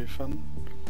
Be fun.